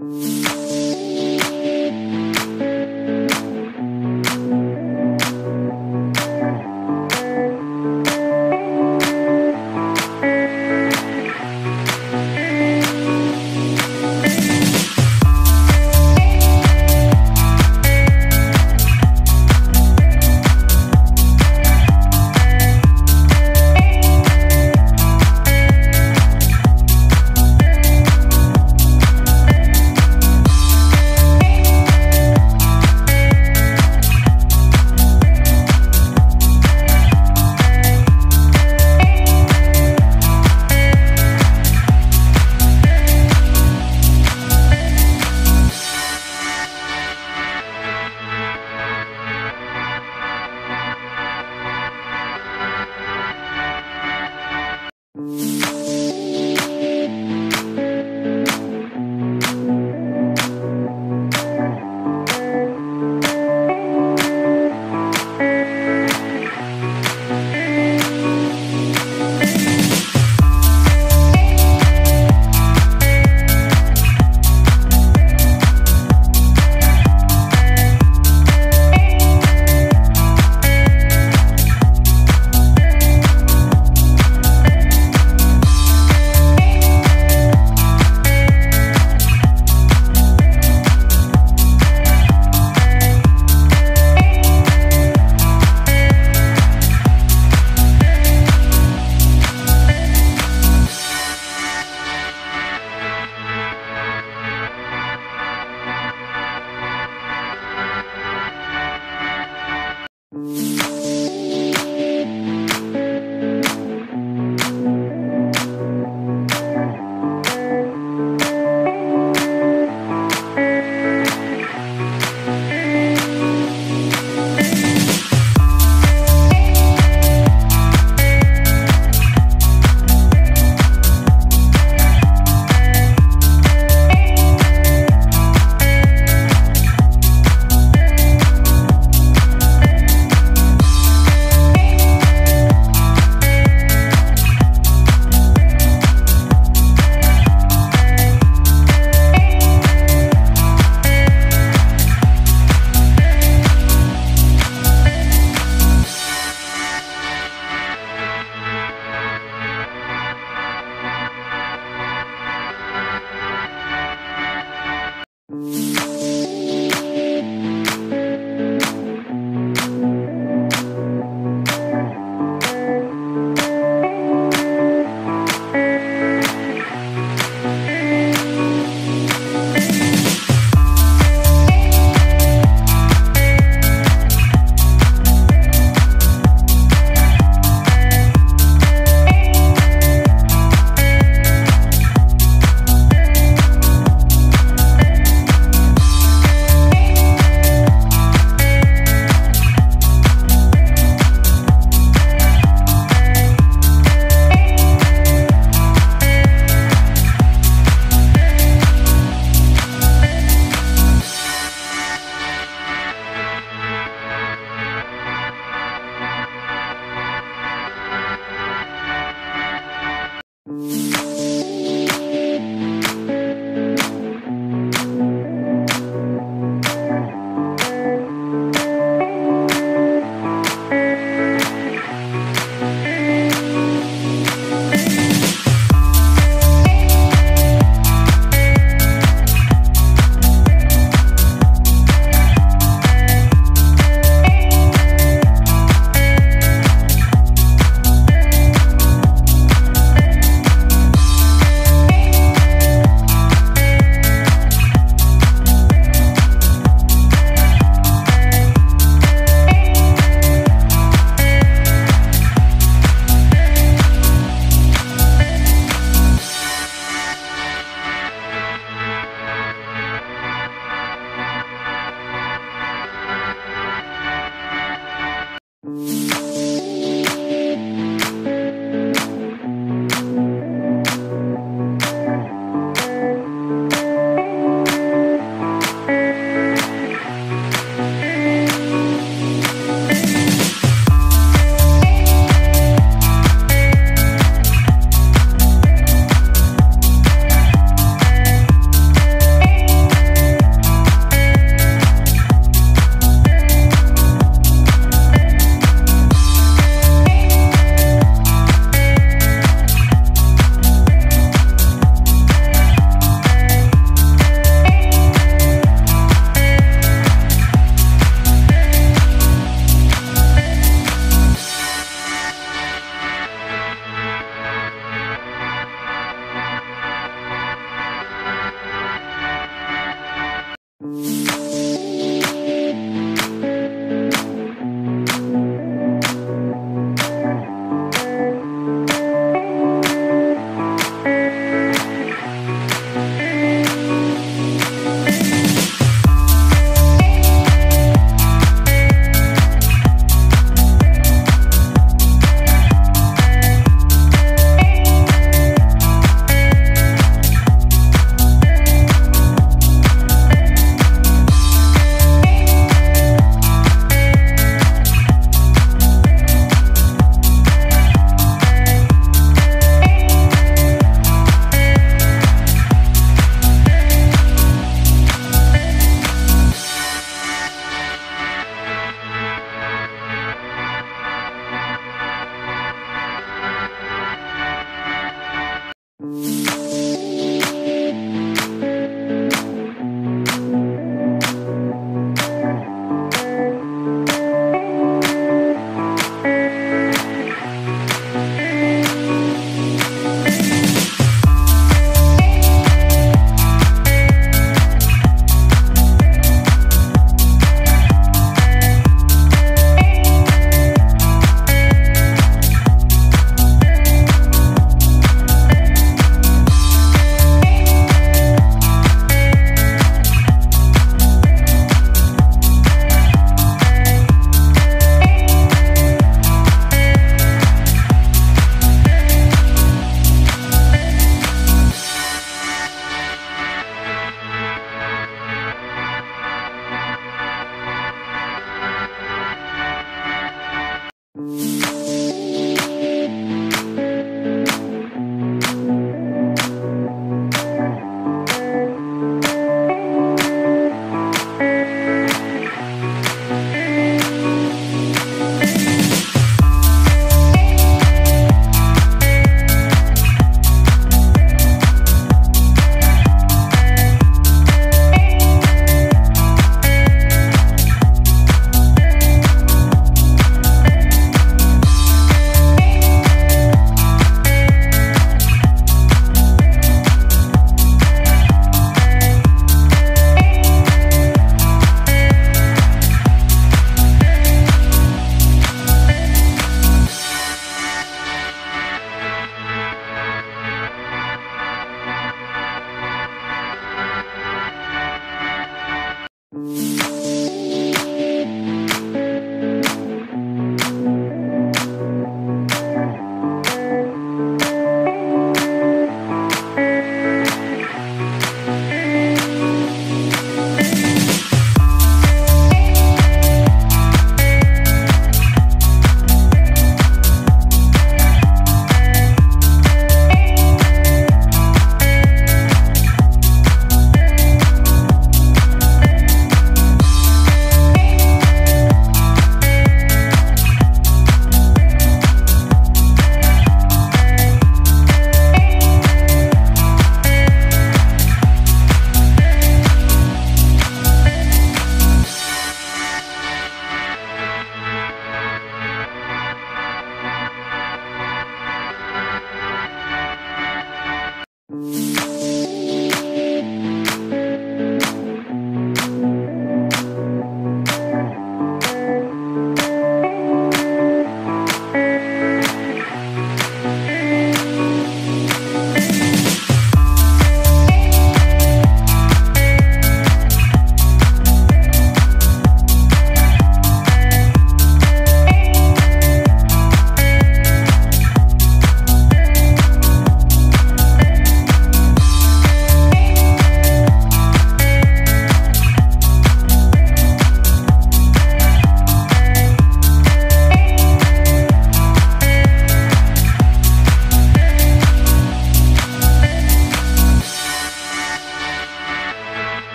you